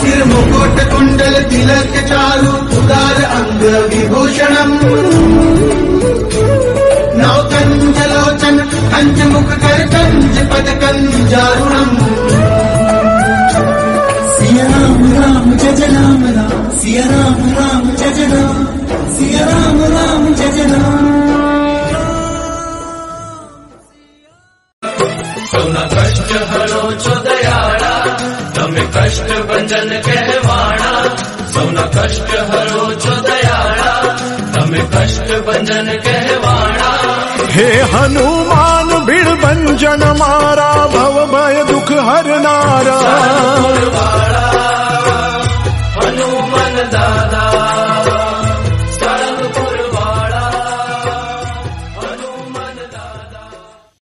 सिर मुकुट कुंडल तिलक चारु उदार अंग विभूषणम् नवकञ्जलोचन कञ्जमुख कर कञ्ज पद कञ्जारुणम् सिया राम राम जय राम राम, सिया राम राम जय राम सिया राम राम। સૌના કષ્ટ હરો છો દયાળા તમે કષ્ટ ભંજન કહેવાણા સૌના કષ્ટ હરો છો દયાળા તમે કષ્ટ ભંજન કહેવાણા હે હનુમાન ભીડ ભંજન મારા ભવ ભય દુઃખ હરનારા